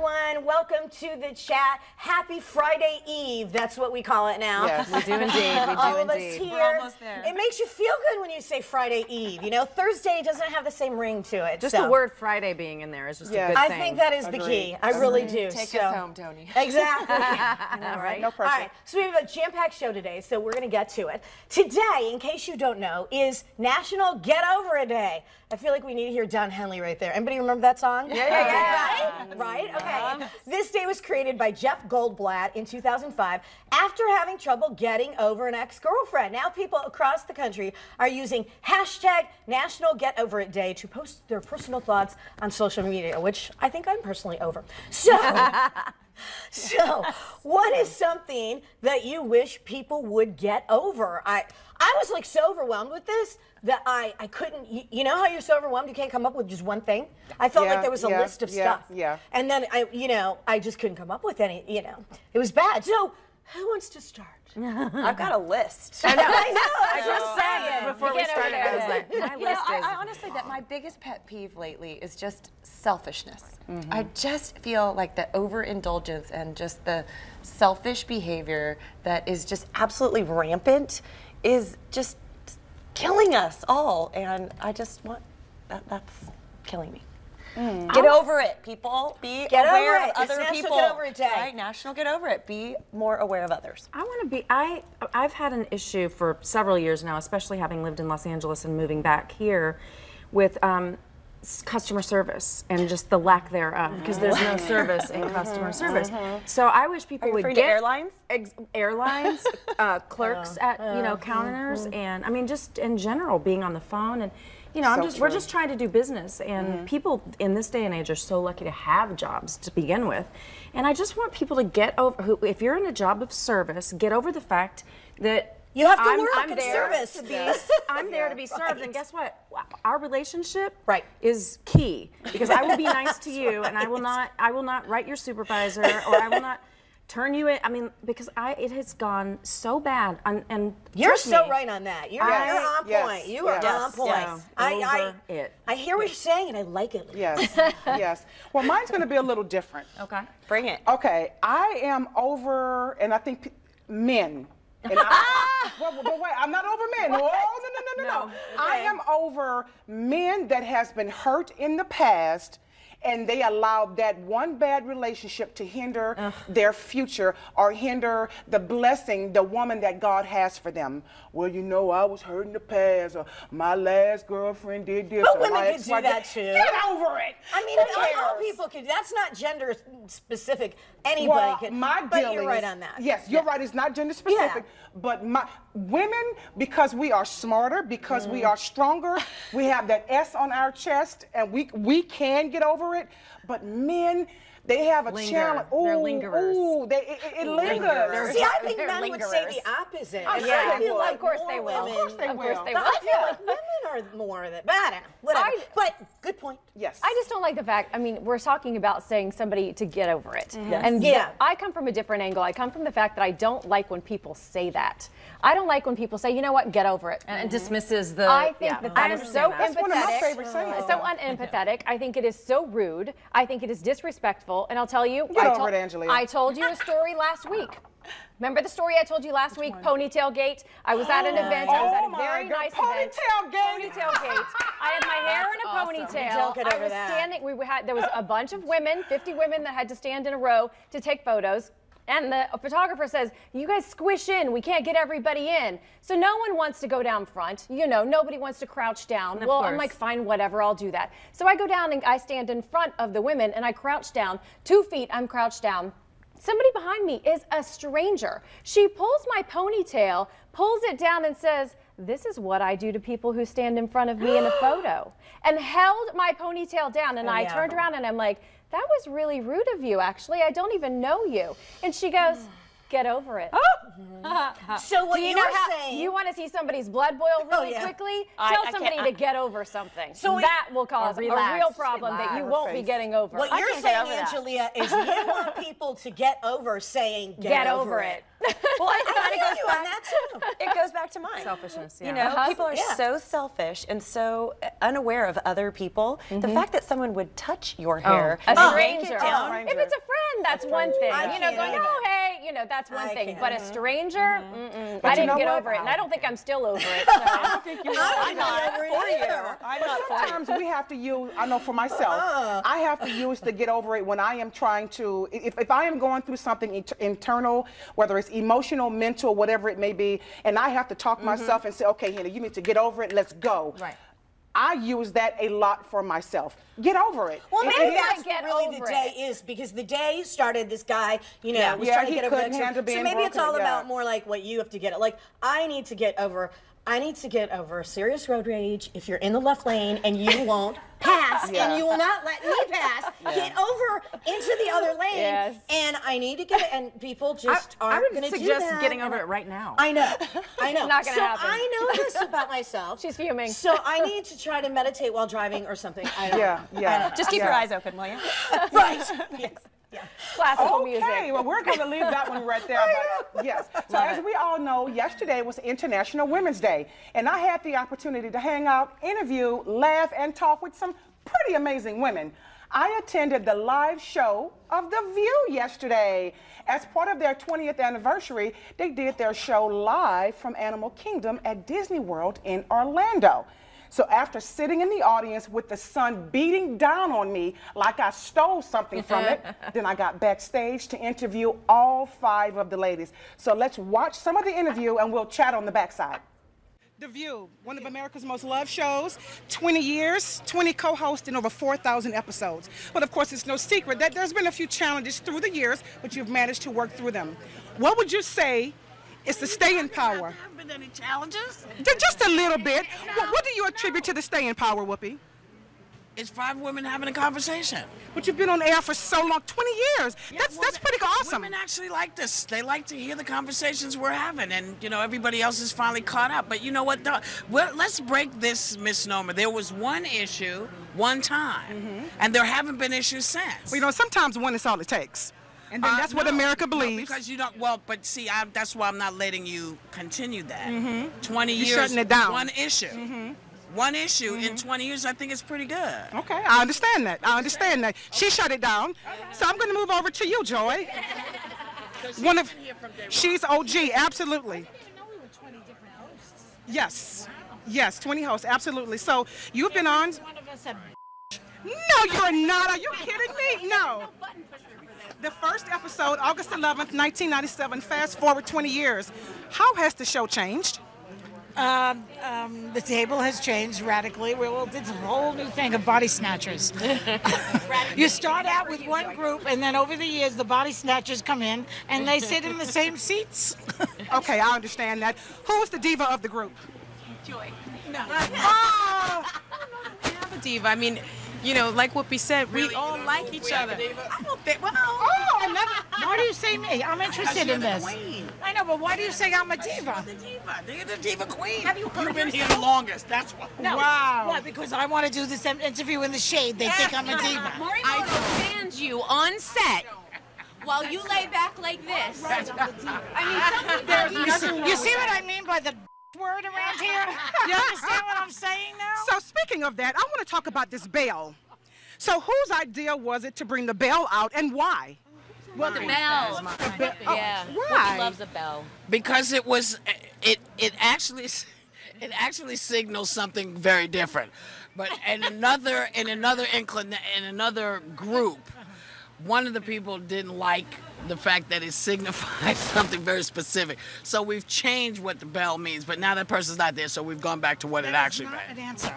everyone. Welcome to the chat. Happy Friday Eve. That's what we call it now. Yes, we do indeed. We do All of us indeed. here. We're almost there. It makes you feel good when you say Friday Eve. You know, Thursday doesn't have the same ring to it. Just so. the word Friday being in there is just Yes. a good I thing. think that is the key. I really do. Take so. us home, Tony. Exactly. I know, right? No pressure. All right. So we have a jam-packed show today, so we're going to get to it. Today, in case you don't know, is National Get Over It Day. I feel like we need to hear Don Henley right there. Anybody remember that song? Yeah, yeah, Right? Right? Okay. This day was created by Jeff Goldblatt in 2005 after having trouble getting over an ex-girlfriend. Now people across the country are using hashtag National Get Over It Day to post their personal thoughts on social media, which I think I'm personally over. So so, what is something that you wish people would get over? I I was like so overwhelmed with this that I I couldn't. You, you know how you're so overwhelmed you can't come up with just one thing. I felt Yeah, like there was a yeah, list of yeah, stuff. yeah. And then I you know I just couldn't come up with any. You know, it was bad. So, who wants to start? I've got a list. I know. I know. I that's what just I'm said saying. before we Get started, I was it. like, my You list I, is. I honestly that my biggest pet peeve lately is just selfishness. Mm-hmm. I just feel like the overindulgence and just the selfish behavior that is just absolutely rampant is just killing us all. And I just want that, that's killing me. Mm. Get over it, people. Be Get aware over it. of It's other National people. Get Over It Day. Right? National Get Over It. Be more aware of others. I want to be. I I've had an issue for several years now, especially having lived in Los Angeles and moving back here, with um, customer service and just the lack thereof because there's no mm-hmm. service in mm-hmm. customer service. Mm-hmm. So I wish people would get airlines? ex- airlines, uh, clerks uh, at you know uh, counters, and I mean just in general being on the phone and. You know, I'm So just we're just trying to do business, and mm-hmm. people in this day and age are so lucky to have jobs to begin with. And I just want people to get over. Who, if you're in a job of service, get over the fact that You have to I'm, work I'm in there service. To be, I'm there to be served, and guess what? Our relationship Right. is key because I will be nice to you, and I will not. I will not write your supervisor, or I will not turn you in. I mean, because I it has gone so bad, and, and You're so me, right on that. You're, I- you're on Yes, point. You are yes, on point. yes. I, I, it. I hear what you're saying and I like it. Yes, yes. Well, mine's going to be a little different. Okay. Bring it. Okay, I am over, and I think p- men. And I, but, but wait, I'm not over men. Oh, no, no, no, no, no, no. I am over men that has been hurt in the past. And they allowed that one bad relationship to hinder their future or hinder the blessing, the woman that God has for them. Well, you know, I was hurt in the past, or my last girlfriend did this. But women can do did- that too. Get over it. I mean, all- people can. That's not gender specific. Anybody Well, can. my but dealing you're right on that. Yes, you're right. It's not gender specific, but my women, because we are smarter, because we Mm. are stronger, we have that S on our chest, and we we can get over it. But men. They have a Linger. challenge. They're lingerers. Ooh, they, it, it lingers. Lingerers. See, I think They're men would say the opposite. I'm And sure I feel would. like Of course more they will. women- Of course they Of course will. they will. I feel like women are more that. But I don't know. Whatever. I- but good point. Yes. I just don't like the fact. I mean, we're talking about saying somebody to get over it, mm-hmm. and Yeah. th- I come from a different angle. I come from the fact that I don't like when people say that. I don't like when people say, "You know what? Get over it." And it dismisses the. I think yeah. that that is so that. That's one of my favorite sayings. so unempathetic. I think it is so rude. I think it is disrespectful. And I'll tell you, Get I, over told- it, Angelia. I told you a story last week. Remember the story I told you last week, Ponytail Gate? I was at an oh event. I was at Oh a my very God. nice event. Ponytail Gate. Ponytail Gate. I had my hair in a awesome. ponytail. Don't get I was that. standing. We had there was a bunch of women, 50 women that had to stand in a row to take photos. And the photographer says, "You guys squish in. We can't get everybody in." So no one wants to go down front. You know, nobody wants to crouch down. Of well, I'm like, fine, whatever, I'll do that. So I go down and I stand in front of the women and I crouch down. Two feet, I'm crouched down. Somebody behind me is a stranger. She pulls my ponytail, pulls it down, and says, This is what I do to people who stand in front of me in a photo. And held my ponytail down. And I yeah. turned around and I'm like, That was really rude of you, actually. I don't even know you. And she goes, Get over it. So what you you're how saying? you want to see somebody's blood boil really yeah. quickly? I- Tell I somebody can't- to get over something. So we- that will cause a real problem that you won't be getting over. what I you're saying, over. Angelia, is you want people to get over saying get, Get over it. Well, I, I it feel goes you back on that too. it goes back to mine. Selfishness, yeah. You know, Uh-huh. people are Yeah. so selfish and so unaware of other people. The fact that someone would touch your hair, A and yank it stranger. If it's a friend, that's one thing. You know, going, oh, hey, you know, that's one I thing. can't. But a mm-hmm. stranger, mm-hmm. mm-mm, I didn't get what? over it. And I don't think I'm still over it. So. I'm not over it either. I'm But not for you. sometimes we have to use, I know for myself, uh-huh. I have to use to get over it when I am trying to, if, if I am going through something internal, whether it's emotional, mental, whatever it may be, and I have to talk mm-hmm. myself and say, okay, Henny, you need to get over it, let's go. Right. I use that a lot for myself. Get over it. Well, maybe it is- that's get what really the day it. is because the day started. This guy, you know, Yeah. was Yeah, trying to get over couldn't that. handle So being maybe it's all yeah. about more like what you have to get. it. Like I need to get over. I need to get over serious road rage. If you're in the left lane and you won't pass Yeah. and you will not let me pass, get over into the other lane. Yes. And I need to get it. And people just I, I aren't going to do suggest that. getting over it right now. I know. I know. not gonna so happen. I know this about myself. She's fuming. So I need to try to meditate while driving or something. I don't Yeah, know. yeah. I don't know. Just keep Yeah. your eyes open, will you? Right. Yes. Yeah. Classical Okay, music. well, we're going to leave that one right there. But yes. So, as we all know, yesterday was International Women's Day, and I had the opportunity to hang out, interview, laugh, and talk with some pretty amazing women. I attended the live show of The View yesterday. As part of their 20th anniversary, they did their show live from Animal Kingdom at Disney World in Orlando. So after sitting in the audience with the sun beating down on me like I stole something from it, then I got backstage to interview all five of the ladies. So let's watch some of the interview and we'll chat on the backside. The View, one of America's most loved shows, 20 years, 20 co-hosts, and over 4,000 episodes. But of course, it's no secret that there's been a few challenges through the years, but you've managed to work through them. What would you say is the staying power? Have been any challenges? Just a little bit. What, what do you attribute to the staying power, Whoopi? It's five women having a conversation. But you've been on air for so long, 20 years. Yeah, that's that's pretty awesome. Women actually like this. They like to hear the conversations we're having, and you know everybody else is finally caught up. But you know what? though? Well, let's break this misnomer. There was one issue, one time, mm-hmm. and there haven't been issues since. Well, you know, sometimes one is all it takes. And then Uh, that's what no, America no, believes. because you don't. Well, but see, I, that's why I'm not letting you continue that. Mm-hmm. Twenty You're years, shutting it down. one issue, mm-hmm. one issue in mm-hmm. 20 years. I think it's pretty good. okay, I understand that. I understand that. She shut it down. So I'm going to move over to you, Joy. One of, she's OG, absolutely. Yes, yes, 20 hosts, absolutely. So you've been on. One of us a No, you're not. Are you kidding me? No. The first episode, August 11th, 1997. Fast forward 20 years. How has the show changed? um, um, the table has changed radically. We all did a whole new thing of body snatchers. you start out with one group, and then over the years, the body snatchers come in, and they sit in the same seats. Okay, I understand that. Who is the diva of the group? Joy. No. Oh, I have a diva. I mean, you know, like Whoopi said, we all like each other. I don't think. Well, Oh, another. Why do you say me? I'm interested in this. queen. I know, but why do you say I'm a diva? The diva. They're the diva queen. Have you heard You've been her here the longest. That's why. No. Wow. Why? Because I want to do this interview in the shade. They think I'm a diva. I demand you on set while you lay back like this. I mean, You see, you see what I mean by the word around here? You understand what I'm saying now? So speaking of that, I want to talk about this bell. So whose idea was it to bring the bell out and why? Well, the bell. Yeah. Oh, why? loves a bell. because it was it it actually it actually signals something very different but in another in another inclina- in another group one of the people didn't like the fact that it signifies something very specific so we've changed what the bell means but now that person's not there so we've gone back to what it actually Not an meant answer.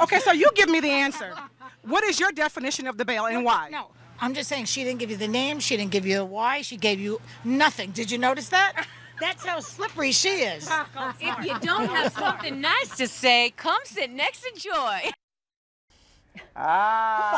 Okay, so you give me the answer. What is your definition of the bell and why? No, I'm just saying she didn't give you the name. She didn't give you a why. She gave you nothing. Did you notice that? That's how slippery she is. If you don't have something nice to say, come sit next to Joy. Ah,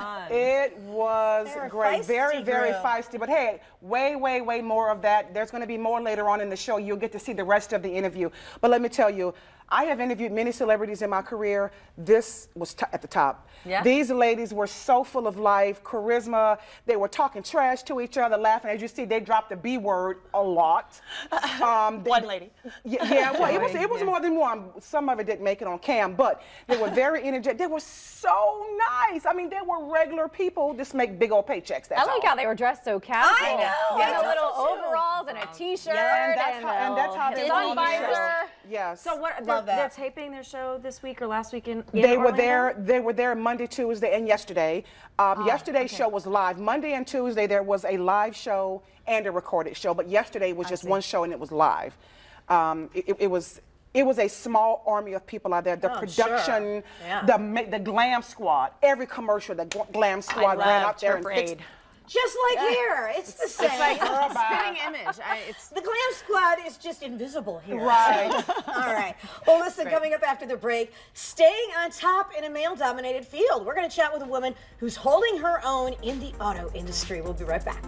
Feisty. It was great. Very, very feisty. But hey, way, way, way more of that. There's going to be more later on in the show. You'll get to see the rest of the interview. But let me tell you, I have interviewed many celebrities in my career. This was at the top. Yeah. These ladies were so full of life, charisma. They were talking trash to each other, laughing. As you see, they dropped the B word a lot. Um, One lady. yeah, yeah well, it was, it was more than one. Some of it didn't make it on cam, but they were very energetic. They were so nice. I mean, they were regular people, just make big old paychecks. That's I like all. how they were dressed so casual. I know, With I a thought little so overalls and a t-shirt Yeah, and that's and, how- and that's how they sun roll the visor. Yes. So what? Love They're, that. they're taping their show this week or last week in. in They were Orlando? there. They were there Monday, Tuesday, and yesterday. Um, yesterday's show was live. Monday and Tuesday there was a live show and a recorded show, but yesterday was just one show and it was live. Um, it, it- it was. It was a small army of people out there. The Oh, sure. production, Yeah. the the glam squad, every commercial, the glam squad ran love out there and fixed. Just like here. It's the same. It's Spitting image. I, it's the glam squad is just invisible here. Right. All right. Well, listen, coming up after the break, staying on top in a male dominated field. We're going to chat with a woman who's holding her own in the auto industry. We'll be right back.